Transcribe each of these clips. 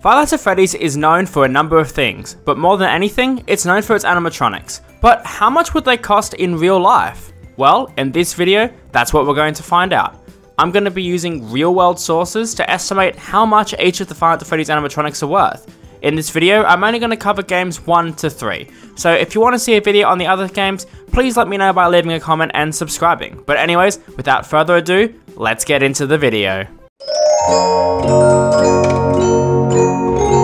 Five Freddy's is known for a number of things, but more than anything, it's known for its animatronics. But how much would they cost in real life? Well, in this video, that's what we're going to find out. I'm going to be using real world sources to estimate how much each of the Five Freddy's animatronics are worth. In this video, I'm only going to cover games 1 to 3, so if you want to see a video on the other games, please let me know by leaving a comment and subscribing. But anyways, without further ado, let's get into the video.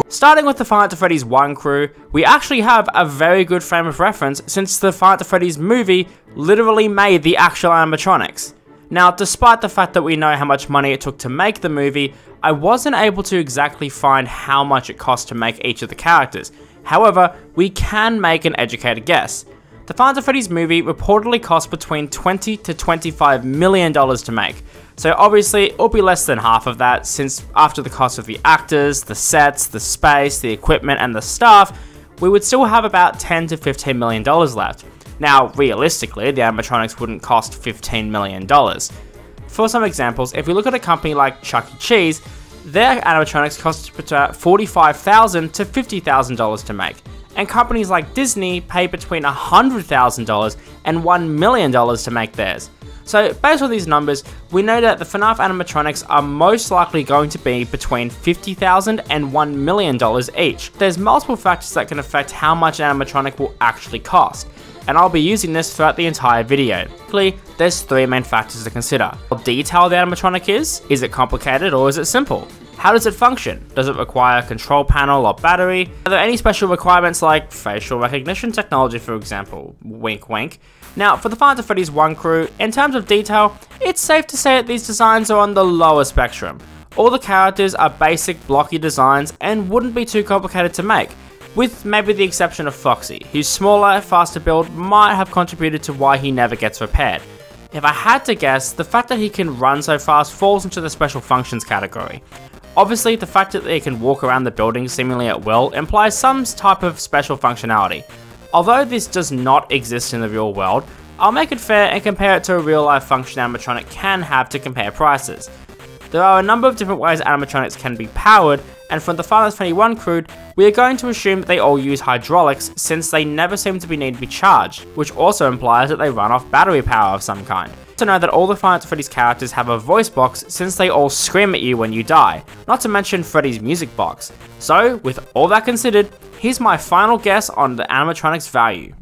Starting with the Nights at Freddy's 1 crew, we actually have a very good frame of reference since the Nights at Freddy's movie literally made the actual animatronics. Now, despite the fact that we know how much money it took to make the movie, I wasn't able to exactly find how much it cost to make each of the characters. However, we can make an educated guess. The Nights at Freddy's movie reportedly cost between 20 to 25 million dollars to make. So obviously it'll be less than half of that since after the cost of the actors, the sets, the space, the equipment and the staff, we would still have about 10 to 15 million dollars left. Now, realistically, the animatronics wouldn't cost $15 million. For some examples, if we look at a company like Chuck E. Cheese, their animatronics cost 45,000 to $50,000 to make, and companies like Disney pay between $100,000 and $1 million to make theirs. So, based on these numbers, we know that the FNAF animatronics are most likely going to be between $50,000 and $1 million each. There's multiple factors that can affect how much an animatronic will actually cost and I'll be using this throughout the entire video. Clearly, there's three main factors to consider. How detailed the animatronic is? Is it complicated or is it simple? How does it function? Does it require a control panel or battery? Are there any special requirements like facial recognition technology for example? Wink wink. Now, for the at Freddy's 1 crew, in terms of detail, it's safe to say that these designs are on the lower spectrum. All the characters are basic blocky designs and wouldn't be too complicated to make, with maybe the exception of Foxy, whose smaller, faster build might have contributed to why he never gets repaired. If I had to guess, the fact that he can run so fast falls into the special functions category. Obviously, the fact that he can walk around the building seemingly at will implies some type of special functionality. Although this does not exist in the real world, I'll make it fair and compare it to a real life function animatronic can have to compare prices. There are a number of different ways animatronics can be powered, and from the Freddy's 21 crew, we are going to assume that they all use hydraulics since they never seem to be need to be charged, which also implies that they run off battery power of some kind. To know that all the Nights Freddy's characters have a voice box since they all scream at you when you die, not to mention Freddy's music box. So, with all that considered, here's my final guess on the animatronics value.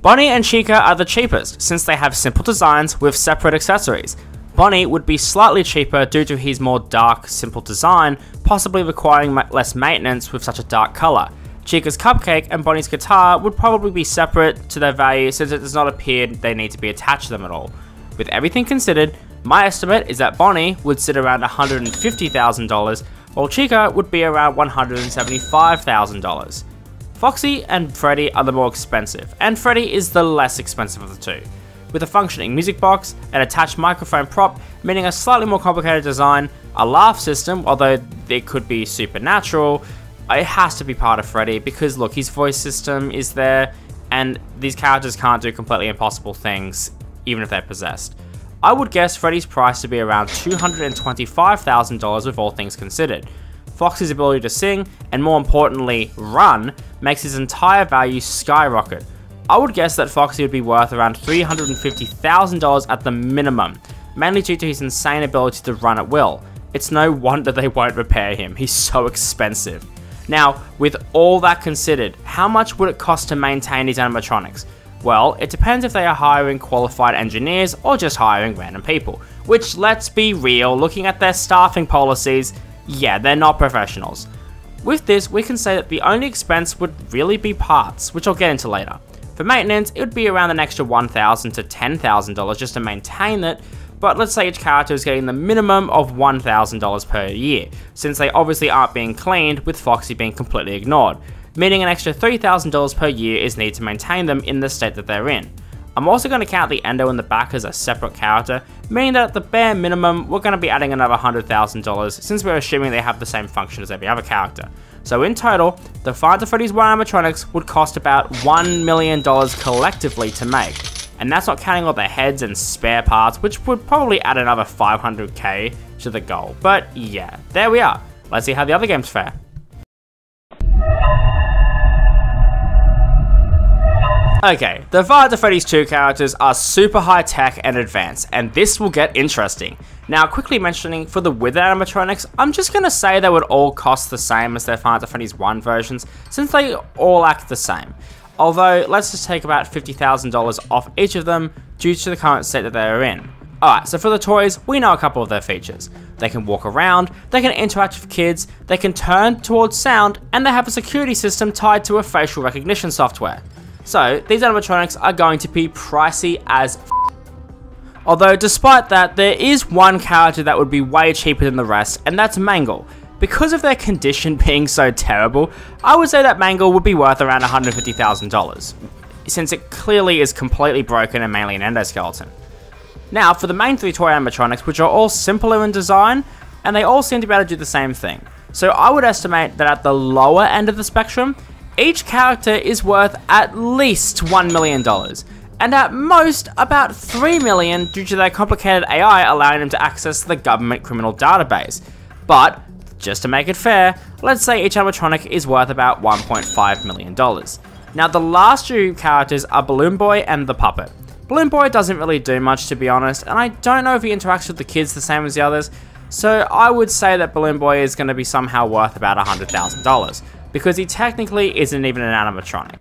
Bonnie and Chica are the cheapest since they have simple designs with separate accessories, Bonnie would be slightly cheaper due to his more dark, simple design, possibly requiring less maintenance with such a dark colour. Chica's cupcake and Bonnie's guitar would probably be separate to their value since it does not appear they need to be attached to them at all. With everything considered, my estimate is that Bonnie would sit around $150,000, while Chica would be around $175,000. Foxy and Freddy are the more expensive, and Freddy is the less expensive of the two with a functioning music box, an attached microphone prop, meaning a slightly more complicated design, a laugh system, although it could be supernatural, it has to be part of Freddy because look, his voice system is there, and these characters can't do completely impossible things, even if they're possessed. I would guess Freddy's price to be around $225,000 with all things considered. Foxy's ability to sing, and more importantly, run, makes his entire value skyrocket, I would guess that Foxy would be worth around $350,000 at the minimum, mainly due to his insane ability to run at will. It's no wonder they won't repair him, he's so expensive. Now, with all that considered, how much would it cost to maintain these animatronics? Well, it depends if they are hiring qualified engineers or just hiring random people. Which, let's be real, looking at their staffing policies, yeah, they're not professionals. With this, we can say that the only expense would really be parts, which I'll get into later. For maintenance, it would be around an extra 1,000 to $10,000 just to maintain it, but let's say each character is getting the minimum of $1,000 per year, since they obviously aren't being cleaned with Foxy being completely ignored, meaning an extra $3,000 per year is needed to maintain them in the state that they're in. I'm also going to count the Endo in the back as a separate character, meaning that at the bare minimum, we're going to be adding another $100,000 since we're assuming they have the same function as every other character. So in total, the Five Freddy's 1 animatronics would cost about $1 million collectively to make. And that's not counting all the heads and spare parts, which would probably add another 500k to the goal. But yeah, there we are. let's see how the other games fare. Okay, the Five to Freddy's 2 characters are super high tech and advanced, and this will get interesting. Now, quickly mentioning for the with animatronics, I'm just gonna say they would all cost the same as their to Freddy's 1 versions, since they all act the same. Although, let's just take about $50,000 off each of them due to the current state that they are in. Alright, so for the toys, we know a couple of their features. They can walk around, they can interact with kids, they can turn towards sound, and they have a security system tied to a facial recognition software. So, these animatronics are going to be pricey as Although, despite that, there is one character that would be way cheaper than the rest, and that's Mangle. Because of their condition being so terrible, I would say that Mangle would be worth around $150,000, since it clearly is completely broken and mainly an endoskeleton. Now, for the main three toy animatronics, which are all simpler in design, and they all seem to be able to do the same thing. So I would estimate that at the lower end of the spectrum, each character is worth at least $1 million, and at most about 3 million due to their complicated AI allowing them to access the government criminal database. But, just to make it fair, let's say each animatronic is worth about $1.5 million. Now the last two characters are Balloon Boy and the Puppet. Balloon Boy doesn't really do much to be honest, and I don't know if he interacts with the kids the same as the others, so I would say that Balloon Boy is going to be somehow worth about $100,000 because he technically isn't even an animatronic.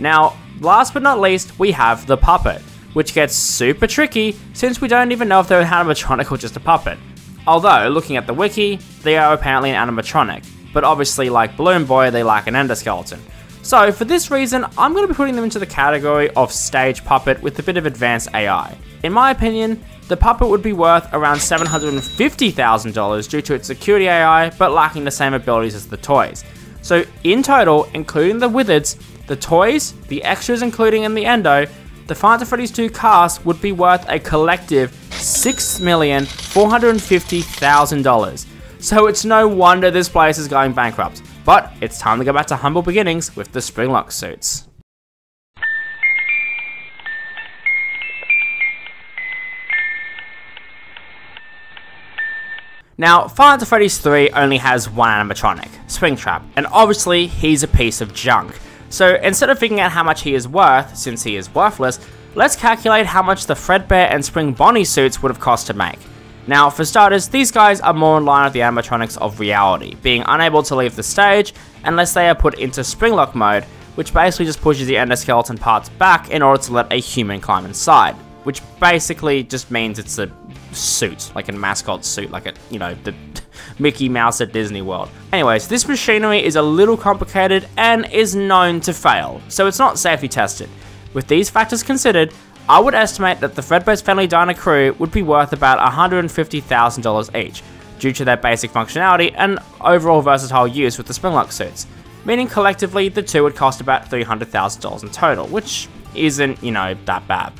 Now, last but not least, we have the puppet, which gets super tricky since we don't even know if they're an animatronic or just a puppet. Although, looking at the wiki, they are apparently an animatronic, but obviously like Balloon Boy, they lack an endoskeleton. So for this reason, I'm going to be putting them into the category of stage puppet with a bit of advanced AI. In my opinion, the puppet would be worth around $750,000 due to its security AI, but lacking the same abilities as the toys. So in total, including the wizards, the toys, the extras including in the endo, the to Freddy's 2 cast would be worth a collective $6,450,000. So it's no wonder this place is going bankrupt. But it's time to go back to humble beginnings with the Springlock suits. Now, to Freddy's 3 only has one animatronic, Springtrap, and obviously he's a piece of junk. So instead of figuring out how much he is worth, since he is worthless, let's calculate how much the Fredbear and Spring Bonnie suits would have cost to make. Now, for starters, these guys are more in line with the animatronics of reality, being unable to leave the stage unless they are put into Springlock mode, which basically just pushes the endoskeleton parts back in order to let a human climb inside, which basically just means it's a suit, like a mascot suit, like a, you know, the Mickey Mouse at Disney World. Anyways, this machinery is a little complicated and is known to fail, so it's not safety tested. With these factors considered, I would estimate that the Fredbear's Family Diner crew would be worth about $150,000 each, due to their basic functionality and overall versatile use with the Springlock suits, meaning collectively the two would cost about $300,000 in total, which isn't, you know, that bad.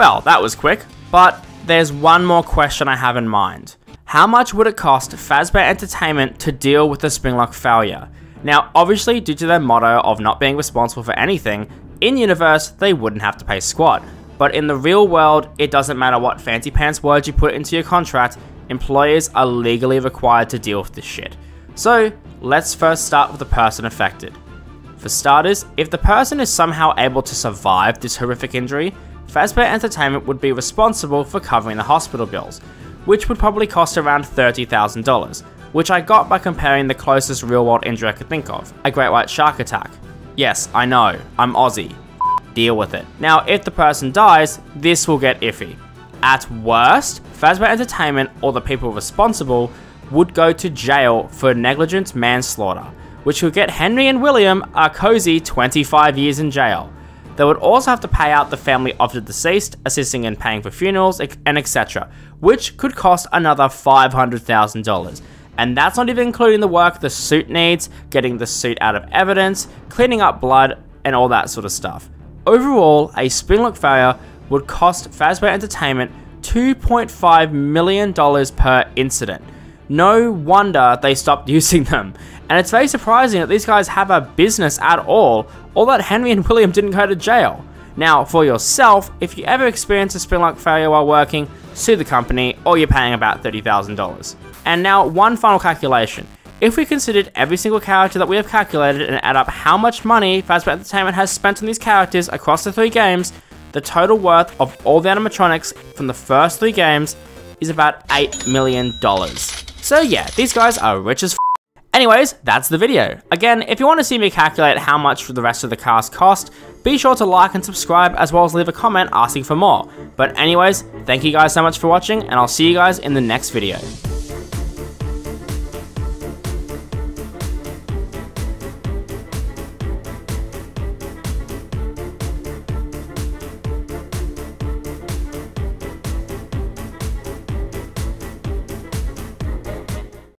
Well, that was quick, but there's one more question I have in mind. How much would it cost Fazbear Entertainment to deal with the Springlock failure? Now, obviously, due to their motto of not being responsible for anything, in universe, they wouldn't have to pay squat. But in the real world, it doesn't matter what fancy pants words you put into your contract, employers are legally required to deal with this shit. So, let's first start with the person affected. For starters, if the person is somehow able to survive this horrific injury, Fazbear Entertainment would be responsible for covering the hospital bills, which would probably cost around $30,000, which I got by comparing the closest real world injury I could think of, a great white shark attack. Yes, I know, I'm Aussie. Deal with it. Now, if the person dies, this will get iffy. At worst, Fazbear Entertainment or the people responsible would go to jail for negligent manslaughter, which would get Henry and William a cozy 25 years in jail. They would also have to pay out the family of the deceased, assisting in paying for funerals and etc., which could cost another $500,000. And that's not even including the work the suit needs, getting the suit out of evidence, cleaning up blood, and all that sort of stuff. Overall, a Springlock failure would cost Fazbear Entertainment $2.5 million per incident. No wonder they stopped using them. And it's very surprising that these guys have a business at all, or that Henry and William didn't go to jail. Now, for yourself, if you ever experience a Springlock failure while working, sue the company, or you're paying about $30,000. And now, one final calculation. If we considered every single character that we have calculated and add up how much money Fazbear Entertainment has spent on these characters across the three games, the total worth of all the animatronics from the first three games is about $8 million. So yeah, these guys are rich as Anyways, that's the video. Again, if you want to see me calculate how much the rest of the cast cost, be sure to like and subscribe as well as leave a comment asking for more. But anyways, thank you guys so much for watching and I'll see you guys in the next video.